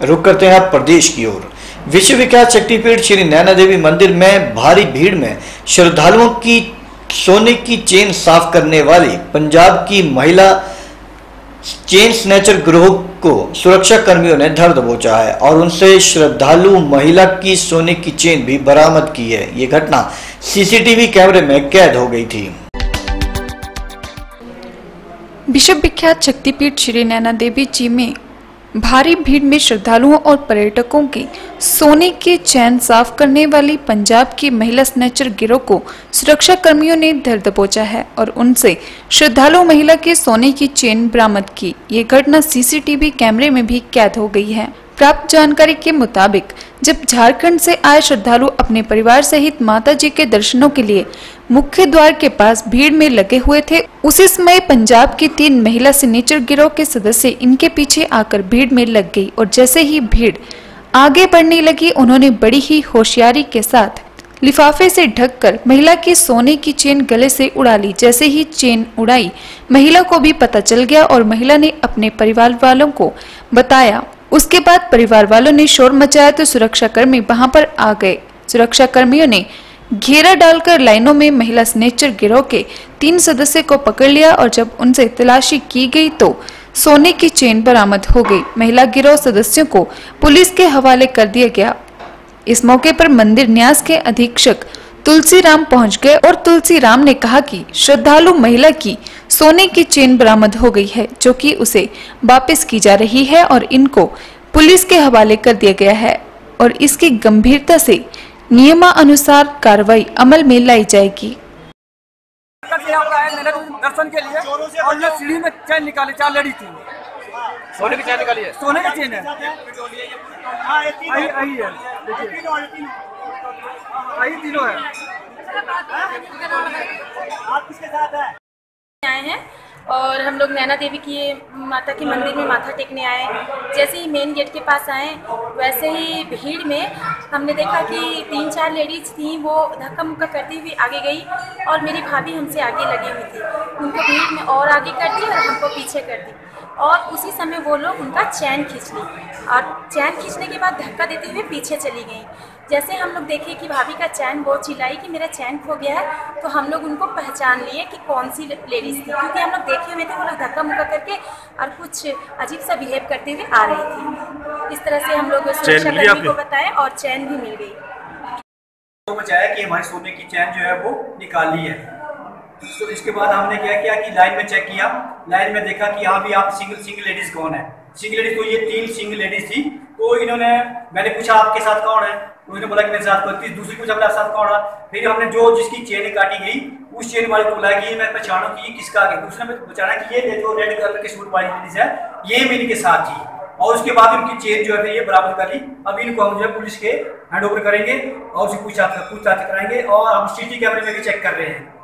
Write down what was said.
रुक करते हैं आप प्रदेश की ओर। विश्व विख्यात शक्तिपीठ श्री नैना देवी मंदिर में भारी भीड़ में श्रद्धालुओं की सोने की चेन साफ़ करने वाली पंजाब की महिला चेन स्नेचर ग्रोह को सुरक्षा कर्मियों ने धर दबोचा है और उनसे श्रद्धालु महिला की सोने की चेन भी बरामद की है। ये घटना सीसीटीवी कैमरे में कैद हो गई थी। विश्व विख्यात शक्तिपीठ श्री नैना देवी जी में भारी भीड़ में श्रद्धालुओं और पर्यटकों की सोने के चैन साफ़ करने वाली पंजाब की महिला स्नेचर गिरोह को सुरक्षा कर्मियों ने धर दबोचा है और उनसे श्रद्धालु महिला के सोने की चेन बरामद की। ये घटना सीसीटीवी कैमरे में भी कैद हो गई है। प्राप्त जानकारी के मुताबिक, जब झारखंड से आए श्रद्धालु अपने परिवार सहित माता जी के दर्शनों के लिए मुख्य द्वार के पास भीड़ में लगे हुए थे, उसी समय पंजाब की तीन महिला सिग्नेचर गिरोह के सदस्य इनके पीछे आकर भीड़ में लग गई और जैसे ही भीड़ आगे बढ़ने लगी, उन्होंने बड़ी ही होशियारी के साथ लिफाफे से ढककर महिला की सोने की चेन गले से उड़ा ली। जैसे ही चेन उड़ाई, महिला को भी पता चल गया और महिला ने अपने परिवार वालों को बताया उसके बाद परिवार वालों ने शोर मचाया तो सुरक्षा कर्मी वहाँ पर आ गए। सुरक्षा कर्मियों ने घेरा डालकर लाइनों में महिला स्नेचर गिरोह के तीन सदस्य को पकड़ लिया और जब उनसे तलाशी की गई तो सोने की चेन बरामद हो गई। महिला गिरोह सदस्यों को पुलिस के हवाले कर दिया गया। इस मौके पर मंदिर न्यास के अधीक्षक तुलसीराम पहुँच गए और तुलसीराम ने कहा कि श्रद्धालु महिला की सोने की चेन बरामद हो गई है जो कि उसे वापस की जा रही है और इनको पुलिस के हवाले कर दिया गया है और इसकी गंभीरता से नियमानुसार कार्रवाई अमल में लाई जाएगी। दर्शन के लिए और ये सीढ़ी में चैन निकाली चार लड़ी थी। सोने की चैन निकाली है? सोने का चेन है। आई आई है देखिए। आई तीनों है। आए हैं और हम लोग नैना देवी की माता के मंदिर में माथा टेकने आए जैसे ही मेन गेट के पास आए वैसे ही भीड़ में हमने देखा कि तीन चार लेडीज़ थी वो धक्का मुक्का करती हुई आगे गई और मेरी भाभी हमसे आगे लगी हुई थी। उनको भीड़ में और आगे कर दी और हमको पीछे कर दी और उसी समय वो लोग उनका चैन खींच ली और चैन खींचने के बाद धक्का देते हुए पीछे चली गई। जैसे हम लोग देखे कि भाभी का चैन बहुत चिल्लाई कि मेरा चैन खो गया है तो हम लोग उनको पहचान लिए कि कौन सी लेडीज़ थी। क्योंकि हम लोग देखे हुए थे वो लोग धक्का मुक्का करके और कुछ अजीब सा बिहेव करते हुए आ रही थी। इस तरह से हम लोग सुरक्षा कर्मी को बताए और चैन भी मिल गई। तो बचाया कि हमारी सोने की चैन जो है वो निकाल ली है। तो इसके बाद हमने क्या किया कि लाइन में चेक किया। लाइन में देखा कि यहाँ भी आप सिंगल सिंगल लेडीज़ कौन है? सिंगल लेडीज़ तो ये तीन सिंगल लेडीज़ थी। तो इन्होंने, मैंने पूछा, आपके साथ कौन है? तो इन्होंने बोला कि, मेरे साथ कोई दूसरी पूछा मेरे साथ कौन है? फिर हमने जो जिसकी चेन काटी गई, उस चेन वाले को बोला कि मैं पहचानू कि किसका आगे दूसरे में पहचाना कि ये जो रेड कलर के सूट वाली लेडीज़ है, ये मेरी के साथ थी। और उसके बाद इनकी चेन जो है ये बराबर कर ली। अब इनको हम जो है पुलिस के हैंड ओवर करेंगे और उसे पूछताछ पूछताछ कराएँगे और हम सीटी कैमरे में भी चेक कर रहे हैं।